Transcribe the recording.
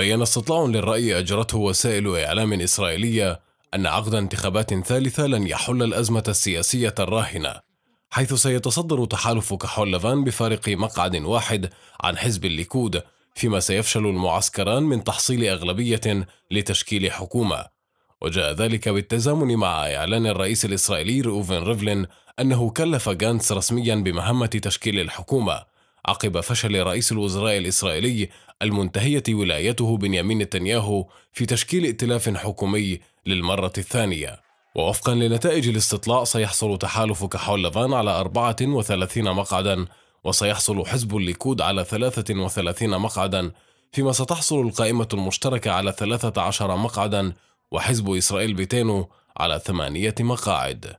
بين استطلاع للرأي أجرته وسائل إعلام إسرائيلية أن عقد انتخابات ثالثة لن يحل الأزمة السياسية الراهنة حيث سيتصدر تحالف كحول لفان بفارق مقعد واحد عن حزب الليكود فيما سيفشل المعسكران من تحصيل أغلبية لتشكيل حكومة. وجاء ذلك بالتزامن مع إعلان الرئيس الإسرائيلي روفن ريفلين أنه كلف جانتس رسميا بمهمة تشكيل الحكومة عقب فشل رئيس الوزراء الإسرائيلي المنتهية ولايته بنيامين نتنياهو في تشكيل ائتلاف حكومي للمرة الثانية. ووفقا لنتائج الاستطلاع سيحصل تحالف كحول لفان على 34 مقعدا وسيحصل حزب الليكود على 33 مقعدا فيما ستحصل القائمة المشتركة على 13 مقعدا وحزب إسرائيل بيتينو على ثمانية مقاعد.